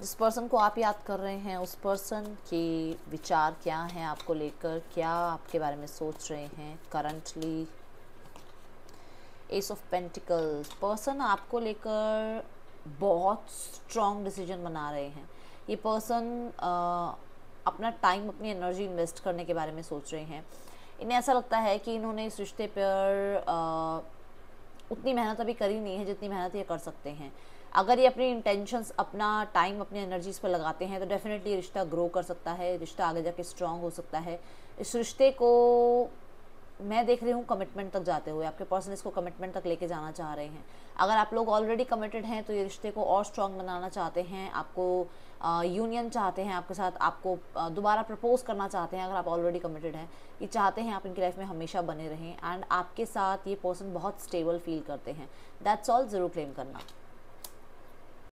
जिस पर्सन को आप याद कर रहे हैं, उस पर्सन के विचार क्या हैं आपको लेकर? क्या आपके बारे में सोच रहे हैं currently ace of pentacles person आपको लेकर बहुत स्ट्रॉन्ग डिसीज़न बना रहे हैं। ये पर्सन अपना टाइम अपनी एनर्जी इन्वेस्ट करने के बारे में सोच रहे हैं। इन्हें ऐसा लगता है कि इन्होंने इस रिश्ते पर उतनी मेहनत अभी करी नहीं है जितनी मेहनत ये कर सकते हैं। अगर ये अपनी इंटेंशंस अपना टाइम अपनी एनर्जीज पर लगाते हैं तो डेफिनेटली रिश्ता ग्रो कर सकता है, रिश्ता आगे जाके स्ट्रांग हो सकता है। इस रिश्ते को मैं देख रही हूँ कमिटमेंट तक जाते हुए, आपके पर्सन इसको कमिटमेंट तक लेके जाना चाह रहे हैं। अगर आप लोग ऑलरेडी कमिटेड हैं तो ये रिश्ते को और स्ट्रॉन्ग बनाना चाहते हैं, आपको यूनियन चाहते हैं आपके साथ, आपको दोबारा प्रपोज करना चाहते हैं अगर आप ऑलरेडी कमिटेड हैं ये चाहते हैं आप इनकी लाइफ में हमेशा बने रहें एंड आपके साथ ये पर्सन बहुत स्टेबल फील करते हैं। दैट्स ऑल ज़रूर क्लेम करना।